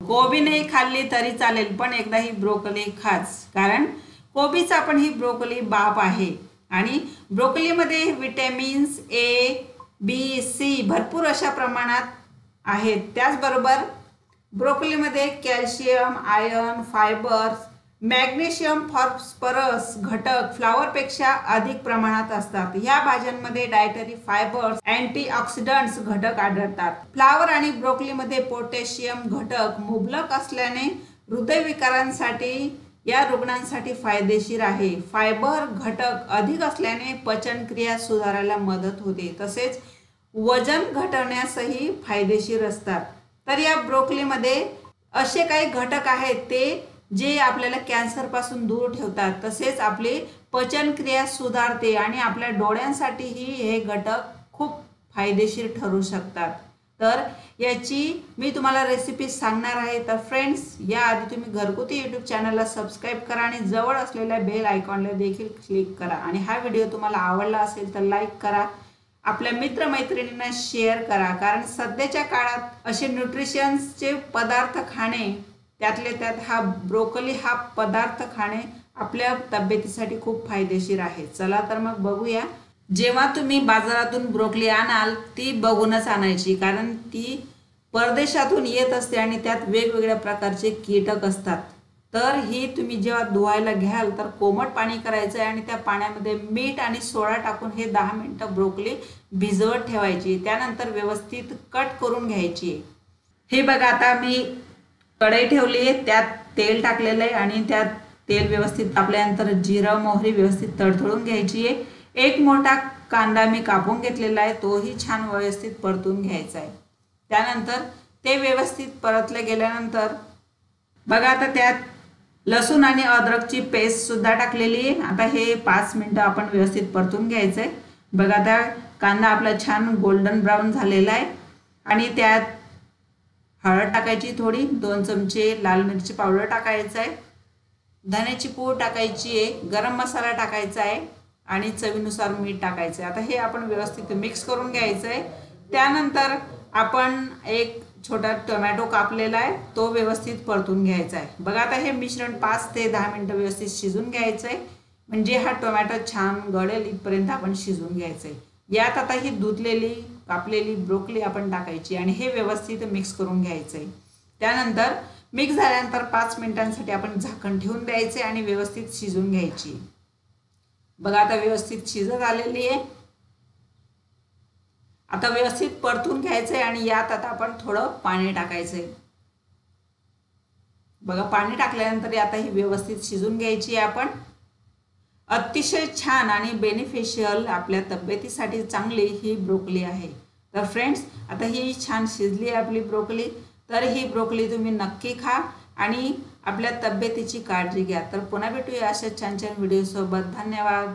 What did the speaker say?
कोबी नाही खाल्ली तरी चालेल पण एकदा ही ब्रोकली खाच. कारण कोबीचा पण ही ब्रोकली बाप आहे. आणि ब्रोकलीमध्ये विटॅमिन्स ए बी सी भरपूर अशा प्रमाणात आहेत. त्याचबरोबर ब्रोकलीमध्ये calcium iron fibres magnesium phosphorus घटक फ्लावरपेक्षा अधिक प्रमाणात असतात. या भाज्यांमध्ये डायटरी फायबर्स अँटीऑक्सिडंट्स घटक आढळतात. फ्लावर आणि ब्रोकलीमध्ये पोटॅशियम घटक मुबलक असल्याने हृदयविकारांसाठी या रुग्णांसाठी फायदेशीर आहे. फायबर घटक अधिक असल्याने पचनक्रिया सुधारायला मदत होते. तसेच वजन घटवण्यासही फायदेशीर असतात. तर या ब्रोकलीमध्ये असे काही घटक आहेत ते जे आपल्याला कॅन्सरपासून दूर ठेवतात तसेच आपली पचनक्रिया सुधारते आणि आपल्या डोळ्यांसाठीही हे घटक खूप फायदेशीर ठरू शकतात. तर याची मी तुम्हाला रेसिपी सांगणार आहे. तर फ्रेंड्स याआधी तुम्ही घरगुती यूट्यूब चॅनलला सबस्क्राईब करा आणि जवळ असलेल्या बेल आयकॉनला देखील क्लिक करा. आणि हा व्हिडिओ तुम्हाला आवडला असेल तर लाईक करा. आपल्या मित्रमैत्रिणींना शेअर करा. कारण सध्याच्या काळात असे न्यूट्रिशन्सचे पदार्थ खाणे त्यातले त्यात हा ब्रोकली हा पदार्थ खाणे आपल्या तब्येतीसाठी खूप फायदेशीर आहे. चला तर मग बघूया. जेव्हा तुम्ही बाजारातून ब्रोकली आणाल ती बघूनच आणायची कारण ती परदेशातून येत असते आणि त्यात वेगवेगळ्या प्रकारचे कीटक असतात. तर ही तुम्ही जेव्हा धुवायला घ्याल तर कोमट पाणी करायचं आहे आणि त्या पाण्यामध्ये मीठ आणि सोडा टाकून हे दहा मिनटं ब्रोकली भिजवत ठेवायची. त्यानंतर व्यवस्थित कट करून घ्यायची. हे बघा आता मी कढई ठेवली आहे त्यात तेल टाकलेलं आहे आणि त्यात तेल व्यवस्थित तापल्यानंतर जिरं मोहरी व्यवस्थित तडतडून घ्यायची आहे. एक मोठा कांदा मी कापून घेतलेला आहे तोही छान व्यवस्थित परतून घ्यायचा आहे. त्यानंतर ते व्यवस्थित परतले गेल्यानंतर बघा आता त्यात लसूण आणि अद्रकची पेस्टसुद्धा टाकलेली आहे. आता हे पाच मिनटं आपण व्यवस्थित परतून घ्यायचं आहे बघा आता कांदा आपला छान गोल्डन ब्राऊन झालेला आहे. आणि त्यात हळद टाकायची थोडी दोन चमचे लाल मिरची पावडर टाकायचं आहे. धण्याची पूड टाकायची आहे गरम मसाला टाकायचा आहे आणि चवीनुसार मीठ टाकायचं आहे. आता हे आपण व्यवस्थित मिक्स करून घ्यायचं आहे. त्यानंतर आपण एक छोटा टोमॅटो कापलेला आहे तो व्यवस्थित परतून घ्यायचा आहे. बघा आता हे मिश्रण पाच ते दहा मिनटं व्यवस्थित शिजून घ्यायचं आहे म्हणजे हा टोमॅटो छान गळेल इथपर्यंत आपण शिजून घ्यायचं आहे यात आता ही धुतलेली कापलेली ब्रोकली आपण टाकायची आणि हे व्यवस्थित मिक्स करून घ्यायचं आहे त्यानंतर मिक्स झाल्यानंतर पाच मिनिटांसाठी आपण झाकण ठेवून द्यायचे आणि व्यवस्थित शिजून घ्यायची. बघा आता व्यवस्थित शिजत आलेली आहे. आता व्यवस्थित परतून घ्यायचंय आणि यात आता आपण थोडं पाणी टाकायचंय. बघा पाणी टाकल्यानंतर आता ही व्यवस्थित शिजून घ्यायची आहे आपण. अतिशय छान आणि बेनिफिशियल आपल्या तब्येतीसाठी चांगली ही ब्रोकली आहे. तर फ्रेंड्स आता ही छान शिजली आहे आपली ब्रोकली. तर ही ब्रोकली तुम्ही नक्की खा आणि आपल्या तब्येतीची काळजी घ्या. तर पुन्हा भेटूया अशा छान छान व्हिडिओसोबत धन्यवाद.